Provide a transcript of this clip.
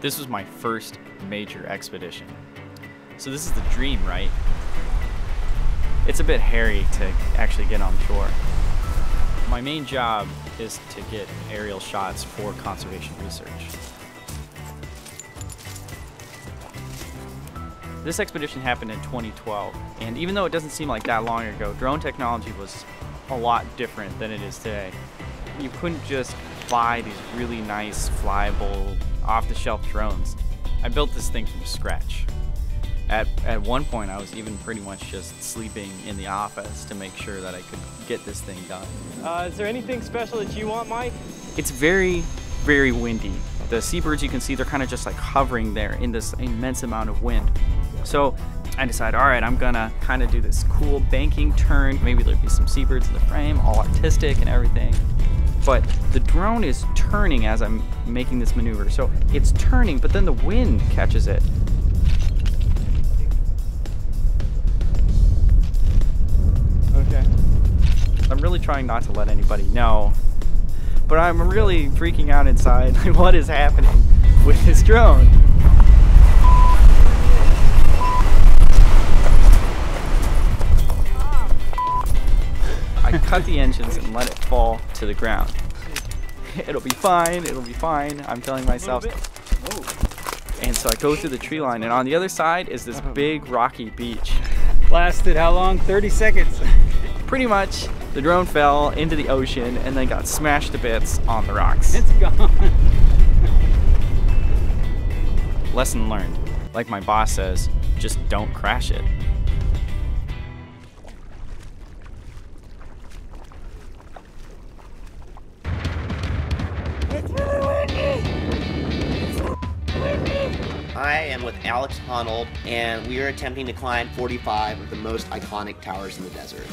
This was my first major expedition. So this is the dream, right? It's a bit hairy to actually get on shore. My main job is to get aerial shots for conservation research. This expedition happened in 2012, and even though it doesn't seem like that long ago, drone technology was a lot different than it is today. You couldn't just buy these really nice, flyable, off-the-shelf drones. I built this thing from scratch. At, at one point, I was even pretty much just sleeping in the office to make sure that I could get this thing done. Uh, is there anything special that you want, Mike? It's very, very windy. The seabirds you can see, they're kind of just like hovering there in this immense amount of wind. So I decide, all right, I'm gonna kind of do this cool banking turn. Maybe there'll be some seabirds in the frame, all artistic and everything. But the drone is turning as I'm making this maneuver. So it's turning, but then the wind catches it. Okay. I'm really trying not to let anybody know. But I'm really freaking out inside. What is happening with this drone? I cut the engines and let it fall to the ground. It'll be fine, it'll be fine, I'm telling myself. And so I go through the tree line, and on the other side is this big rocky beach. Lasted how long? 30 seconds. Pretty much, the drone fell into the ocean and then got smashed to bits on the rocks. It's gone. Lesson learned. Like my boss says, just don't crash it. I am with Alex Honnold, and we are attempting to climb 45 of the most iconic towers in the desert.